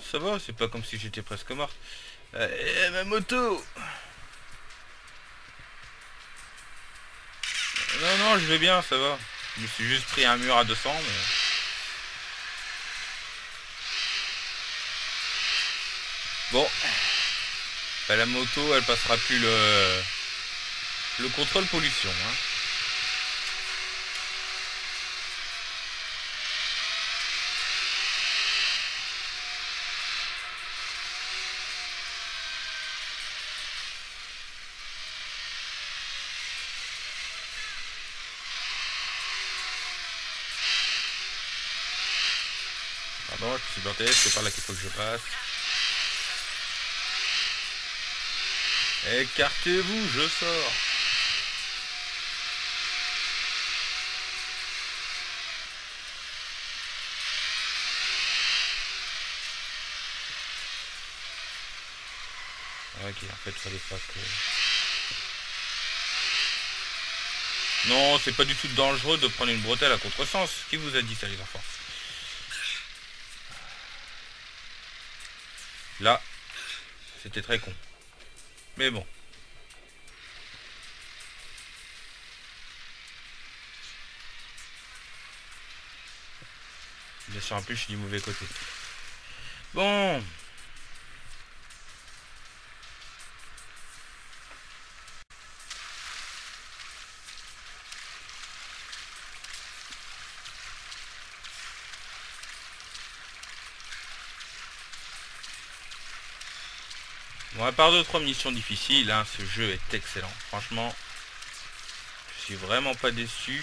ça va, c'est pas comme si j'étais presque mort. Euh, ma moto Non, non, je vais bien, ça va. Je me suis juste pris un mur à 200, mais... Bon. Bah, la moto, elle passera plus le... Le contrôle pollution, hein. Pardon, je suis planté, c'est par là qu'il faut que je passe. Écartez-vous, je sors. Ok, en fait, fallait pas que... Non, c'est pas du tout dangereux de prendre une bretelle à contresens. Qui vous a dit ça, les enfants? Là, c'était très con. Mais bon. Bien sûr, en plus, je suis du mauvais côté. Bon. Bon, à part deux trois missions difficiles, hein, ce jeu est excellent. Franchement, je suis vraiment pas déçu.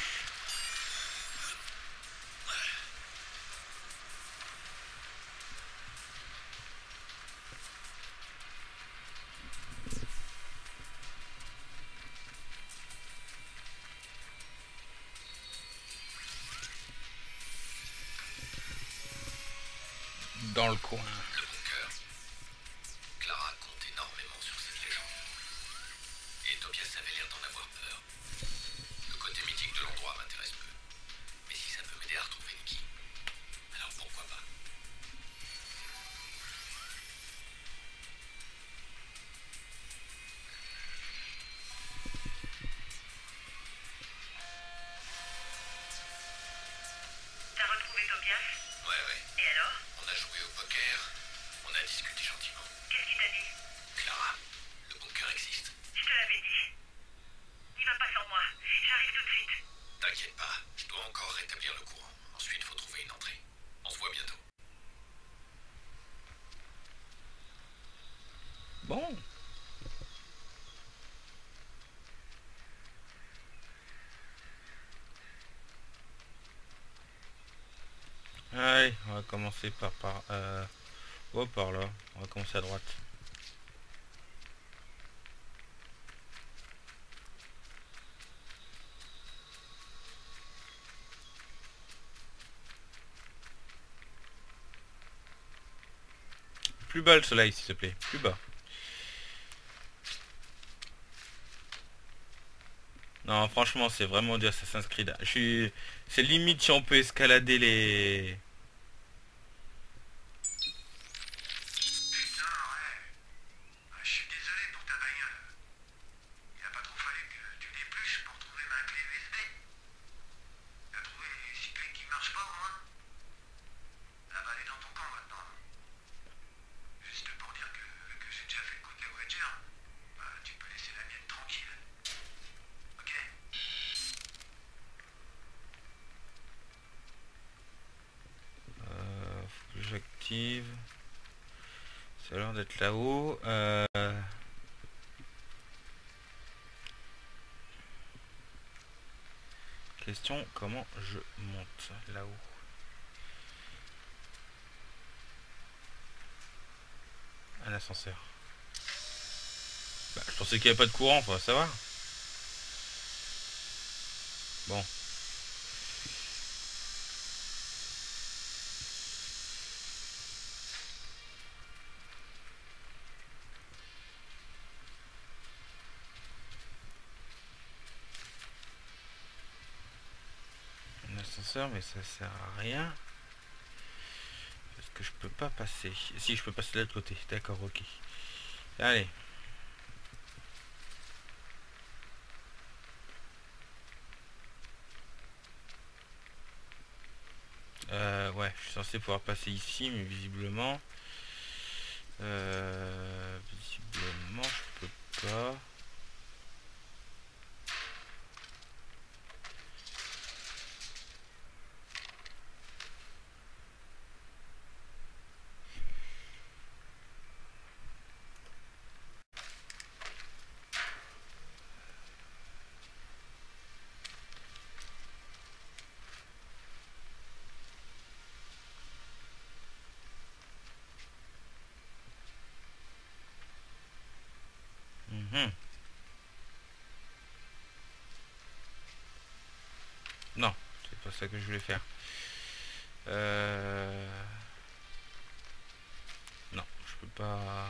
Commencer par par euh, oh, par là. On va commencer à droite. Plus bas le soleil s'il te plaît, plus bas. Non, franchement, c'est vraiment du Assassin's Creed. Je suis... C'est limite si on peut escalader les... j'active. Ça a l'air d'être là-haut. Euh... Question, comment je monte là-haut? Un ascenseur. Bah, je pensais qu'il n'y avait pas de courant, faut savoir. Bon. Mais ça sert à rien. Parce que je peux pas passer. Si, je peux passer de l'autre côté. D'accord, ok. Allez. Euh, ouais, je suis censé pouvoir passer ici, mais visiblement... Euh, visiblement, je peux pas... Non, c'est pas ça que je voulais faire. Euh... Non, je peux pas...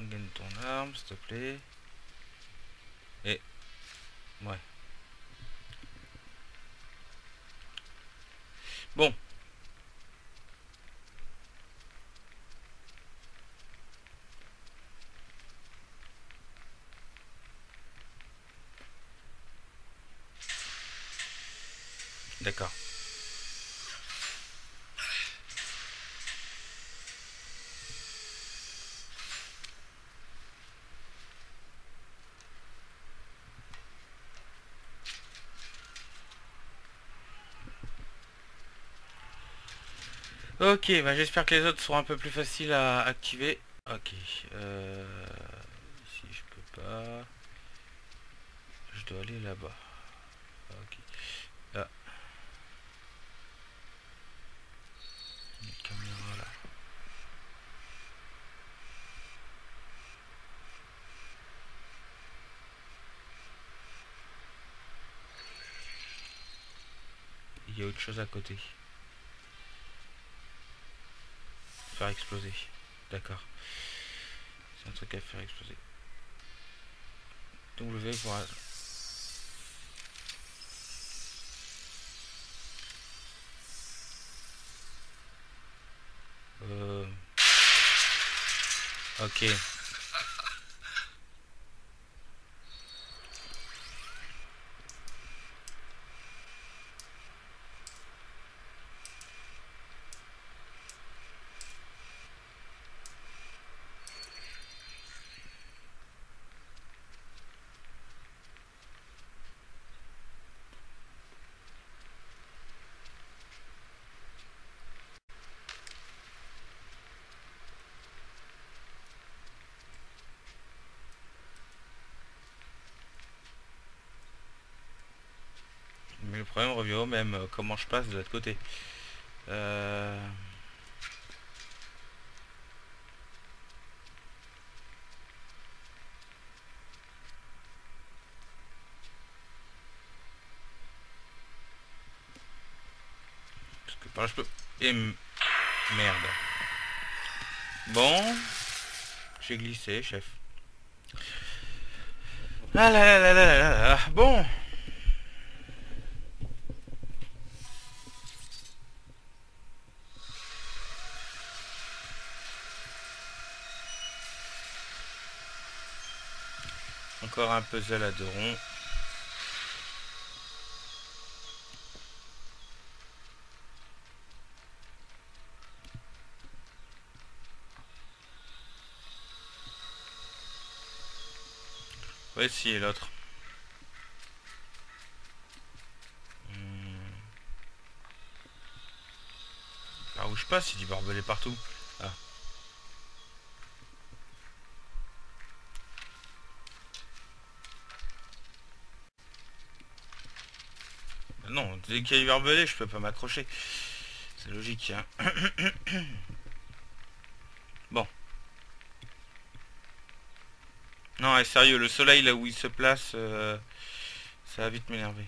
gagne ton arme, s'il te plaît. Et... Ouais. Bon, D'accord. Ok, bah j'espère que les autres seront un peu plus faciles à activer. Ok, euh, si je peux pas, je dois aller là-bas. Ok. Ah. Il y a autre chose à côté. Faire exploser. D'accord. C'est un truc à faire exploser. W pour... Euh... Ok. Mais le problème revient au même, euh, comment je passe de l'autre côté. Euh... Parce que par là je peux... Et merde. Bon. J'ai glissé, chef. Ah là là là là là là. Bon. Un puzzle à deux ronds. Voici l'autre. Hmm. Par où je passe, il dit barbelé partout. Ah. Non, dès qu'il y a du barbelé, je peux pas m'accrocher. C'est logique. Hein. bon. Non, sérieux, le soleil là où il se place, euh, ça va vite m'énerver.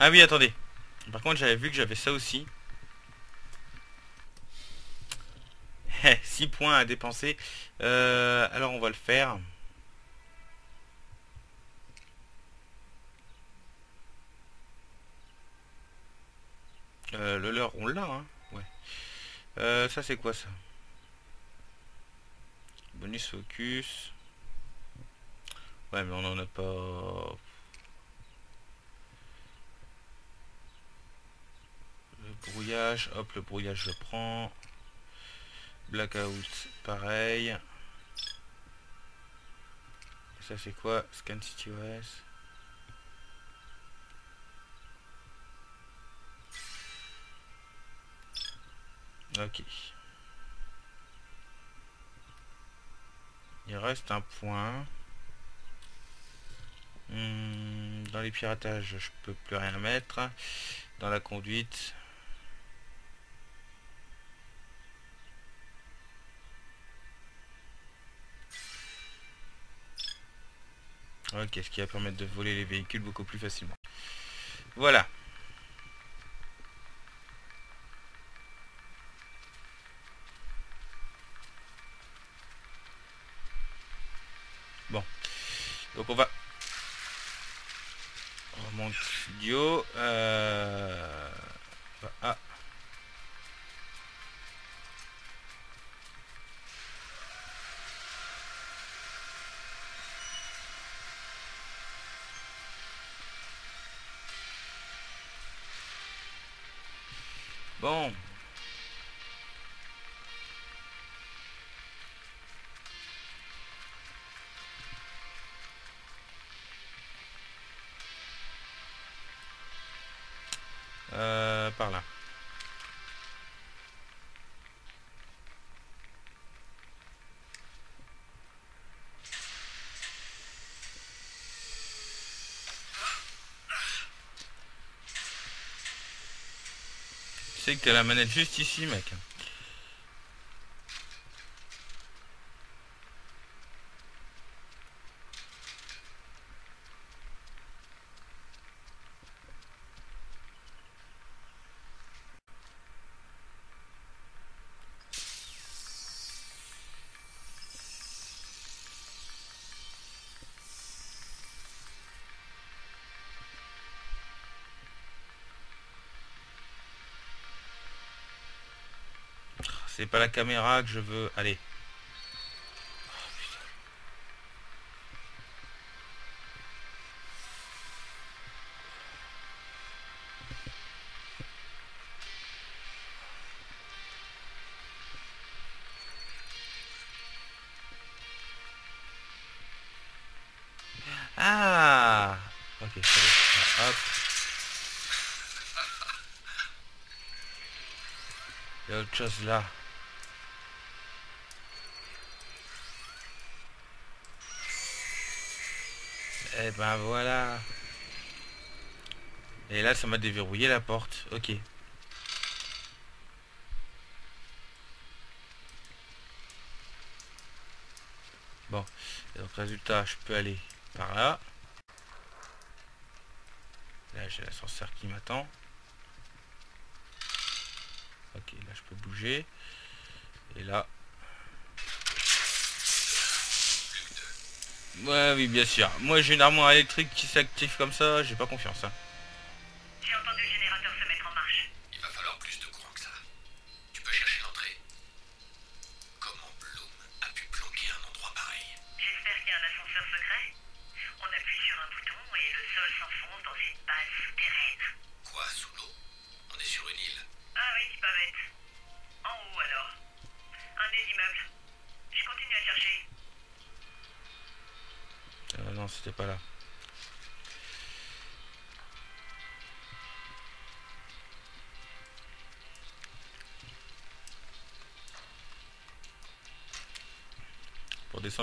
Ah oui, attendez. Par contre, j'avais vu que j'avais ça aussi. 6 points à dépenser. Euh, alors, on va le faire. Euh, le leur, on l'a, hein Ouais. Euh, ça, c'est quoi, ça? Bonus focus. Ouais, mais on en a pas... brouillage, hop, le brouillage, je prends. Blackout, pareil. Ça, c'est quoi Scan CityOS. Ok. Il reste un point. Hmm, dans les piratages, je peux plus rien mettre. Dans la conduite. Ok, ce qui va permettre de voler les véhicules beaucoup plus facilement. Voilà. Bon. Donc on va... On remonte studio. Euh... Sais que la manette juste ici, mec. Pas la caméra que je veux. Allez. Ah Ok, Hop. Il y a autre chose là. Et eh ben voilà. Et là, ça m'a déverrouillé la porte. Ok. Bon. donc, résultat, je peux aller par là. Là, j'ai l'ascenseur qui m'attend. Ok, là, je peux bouger. Et là, Ouais, oui, bien sûr. Moi, j'ai une armoire électrique qui s'active comme ça, j'ai pas confiance. Hein.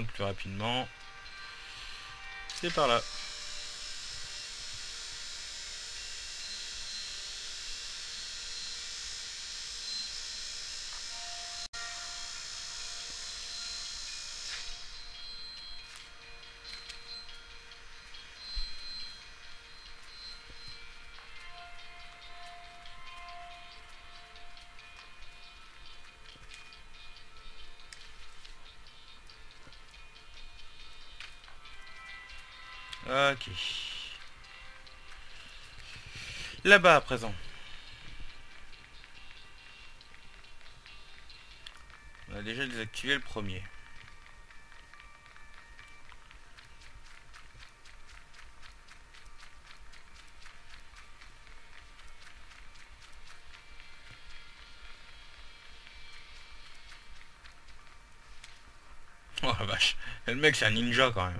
Plus rapidement, c'est par là. Là-bas à présent. On a déjà désactivé le premier. Oh la vache, le mec c'est un ninja quand même.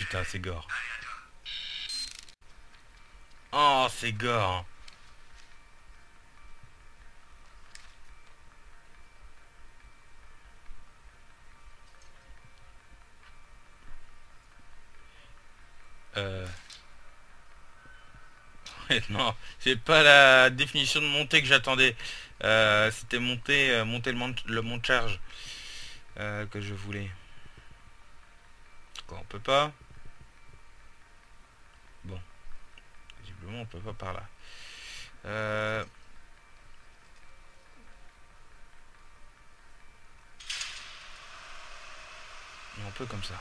Putain, c'est gore. Oh, c'est gore. Euh... Non, c'est pas la définition de montée que j'attendais. Euh, C'était monter, euh, monter le, mont le mont charge que je voulais. Quoi, on peut pas Bon. On peut pas par là. Euh... On peut comme ça.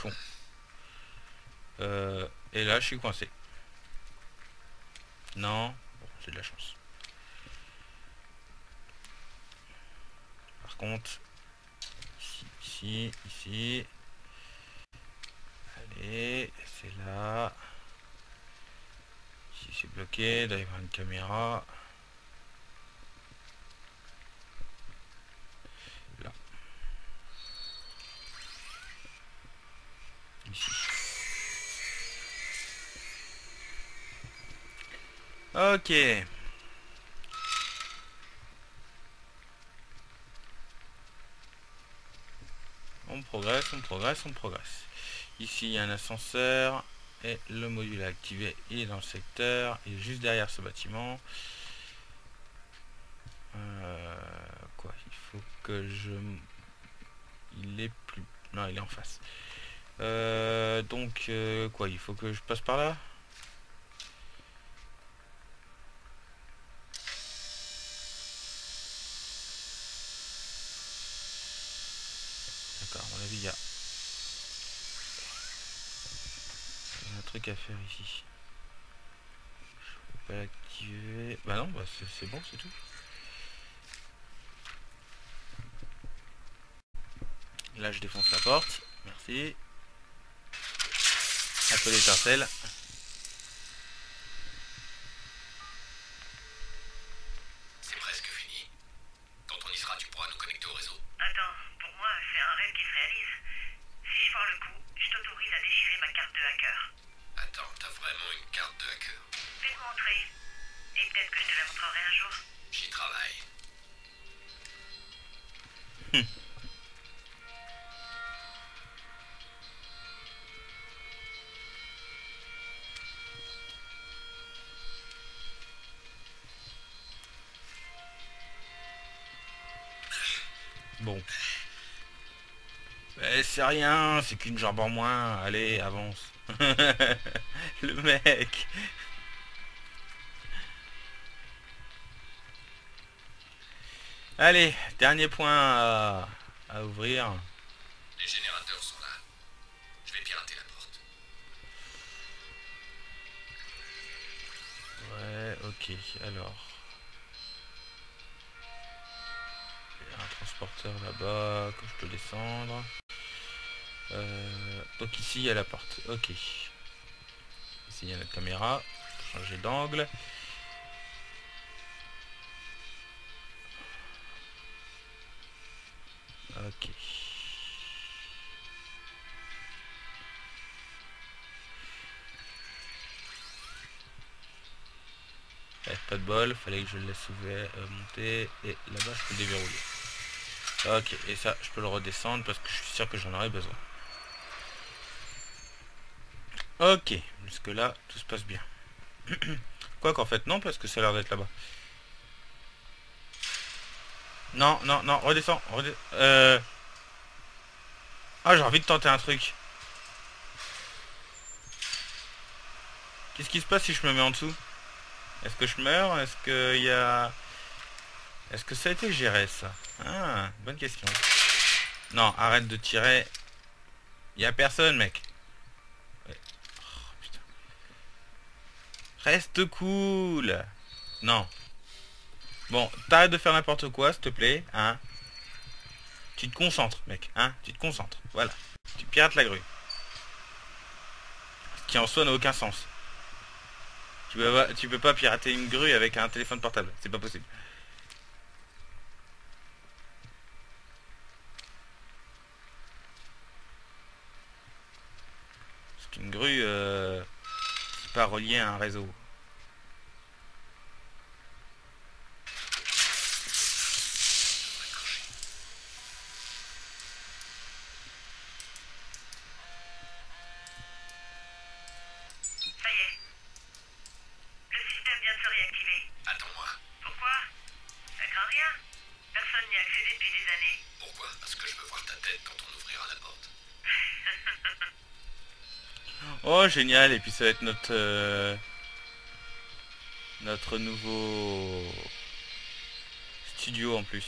Con. Euh, et là, je suis coincé. Non. Bon, de la chance. Par contre, ici, ici, ici. Allez, c'est là. Ici, c'est bloqué. Là, il y une caméra. Là. Ici. Ok. On progresse, on progresse, on progresse. Ici, il y a un ascenseur. Et le module activé, il est dans le secteur. Il est juste derrière ce bâtiment. Euh, quoi Il faut que je... Il est plus... Non, il est en face. Euh, donc, euh, quoi Il faut que je passe par là D'accord, à mon avis, il y a ici. Je peux pas l'activer. Bah non, bah c'est bon, c'est tout. Là, je défonce la porte. Merci. Un peu d'étincelle. C'est rien, c'est qu'une jambe en moins. Allez, avance. Le mec. Allez, dernier point à, à ouvrir. Les générateurs sont là. Je vais pirater la porte. Ouais, ok, alors. Il y a un transporteur là-bas que je peux descendre. Euh, donc ici il y a la porte, ok. Ici il y a la caméra, changer d'angle. Ok. Eh, pas de bol, fallait que je le laisse ouvert, euh, monter, et là-bas je peux déverrouiller. Ok, et ça je peux le redescendre parce que je suis sûr que j'en aurai besoin. Ok, jusque là tout se passe bien. Quoi qu'en fait non, parce que ça a l'air d'être là-bas. Non, non, non, redescends. Euh... Ah, j'ai envie de tenter un truc. Qu'est-ce qui se passe si je me mets en dessous? Est-ce que je meurs? Est-ce qu'il y a... Est-ce que ça a été géré, ça? Ah, bonne question. Non, arrête de tirer. Il a personne, mec. Reste cool. Non. Bon, t'arrêtes de faire n'importe quoi, s'il te plaît, hein. Tu te concentres, mec, hein. Tu te concentres, voilà. Tu pirates la grue. Ce qui en soi n'a aucun sens. Tu peux, pas, tu peux pas pirater une grue avec un téléphone portable, c'est pas possible. Parce qu'une grue, euh, pas à un réseau. Ça y est. Le système vient de se réactiver. Attends-moi. Pourquoi Ça craint rien. Personne n'y a accédé depuis des années. Pourquoi Parce que je veux voir ta tête quand on ouvrira la porte. Oh génial et puis ça va être notre euh, notre nouveau studio en plus.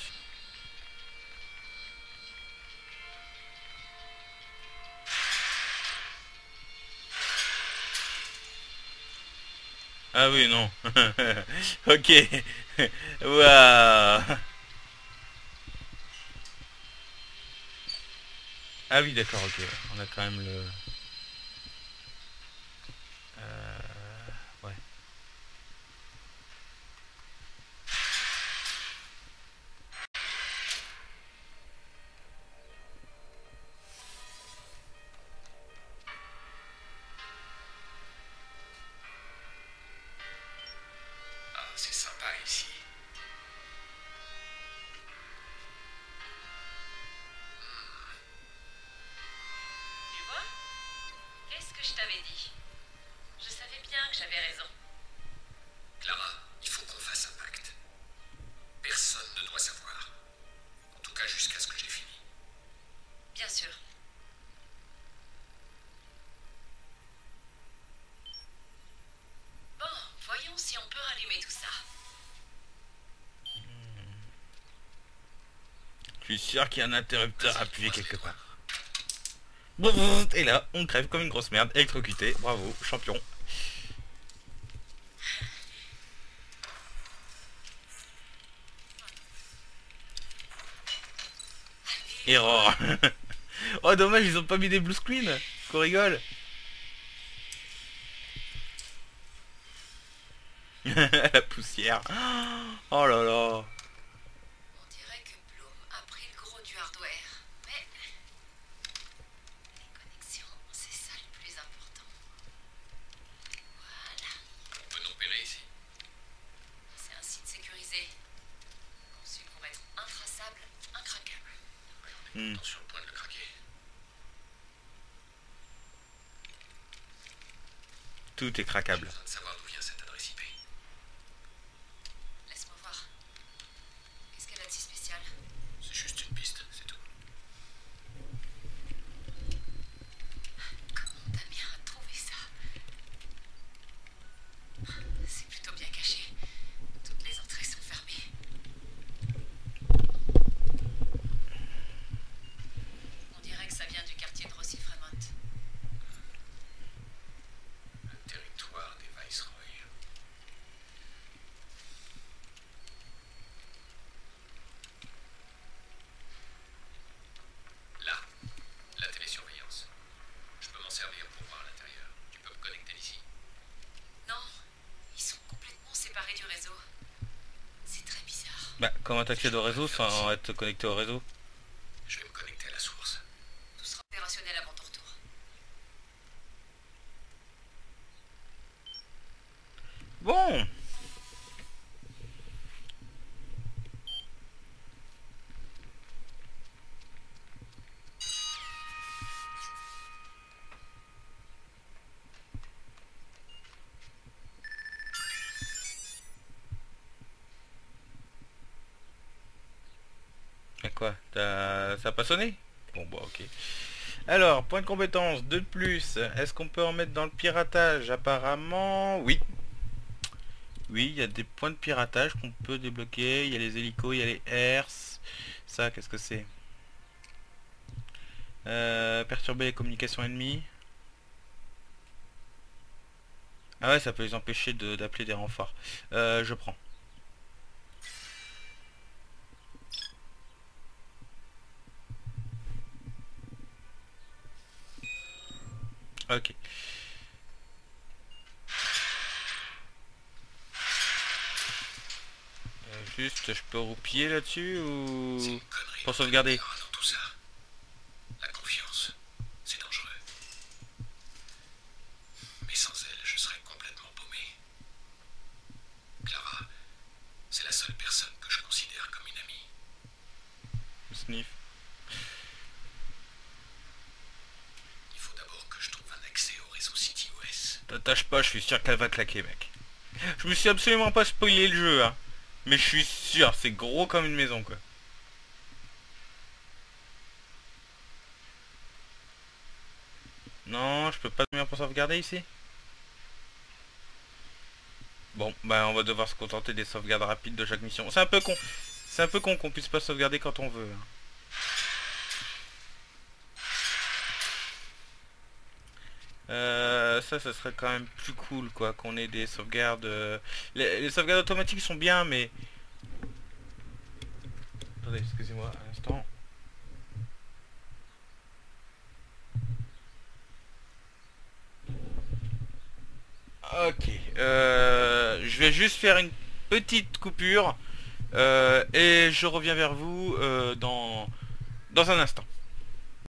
Ah oui non. ok. Waouh. Ah oui d'accord ok. On a quand même le. Suis sûr qu'il y a un interrupteur appuyé quelque part. Et là, on crève comme une grosse merde, électrocuté. Bravo, champion. Erreur. oh dommage, ils ont pas mis des blue screen. Qu'on rigole. La poussière. Oh là là. On dirait que Bloom a pris le gros du hardware. Mais. Les connexions, c'est ça le plus important. Voilà. On peut nous repérer ici. C'est un site sécurisé. Conçu pour être intraçable, incraquable. Hmm. Attention, sur le point de le craquer. Tout est craquable. besoin de savoir d'où vient cette adresse IP. Laisse-moi voir. Qu'est-ce qu'elle a de si spécial C'est juste une piste, c'est tout. Comment Damien a trouvé ça C'est plutôt bien caché. Toutes les entrées sont fermées. On dirait que ça vient du quartier de Rossi Fremont. Le territoire des Viceroy. Là, la télésurveillance. Je peux m'en servir pour voir à l'intérieur. Tu peux me connecter d'ici. Non, ils sont complètement séparés du réseau. C'est très bizarre. Bah, comment t'accèdes au réseau sans être connecté au réseau Je vais non Et quoi Ça a pas Bon bah ok. Alors, point de compétence, 2 de plus. Est-ce qu'on peut en mettre dans le piratage? Apparemment, oui. Oui, il y a des points de piratage qu'on peut débloquer. Il y a les hélicos, il y a les airs. Ça, qu'est-ce que c'est? Euh, Perturber les communications ennemies. Ah ouais, ça peut les empêcher d'appeler des renforts. Euh, je prends. Ok. Euh, juste, je peux roupiller là-dessus ou... Pour sauvegarder? Clara dans tout ça. La confiance, c'est dangereux. Mais sans elle, je serais complètement paumé. Clara, c'est la seule personne que je considère comme une amie. Sniff. Il faut d'abord que je trouve un accès au réseau CityOS. T'attache pas, je suis sûr qu'elle va claquer, mec. Je me suis absolument pas spoilé le jeu, hein. Mais je suis sûr, c'est gros comme une maison, quoi. Non, je peux pas dormir pour sauvegarder ici Bon, bah on va devoir se contenter des sauvegardes rapides de chaque mission. C'est un peu con. C'est un peu con qu'on puisse pas sauvegarder quand on veut. hein. Euh, ça, ça serait quand même plus cool, quoi, qu'on ait des sauvegardes... euh, Les, sauvegardes automatiques sont bien, mais... Attendez, excusez-moi, un instant. Ok, euh, je vais juste faire une petite coupure et je reviens vers vous dans, dans un instant.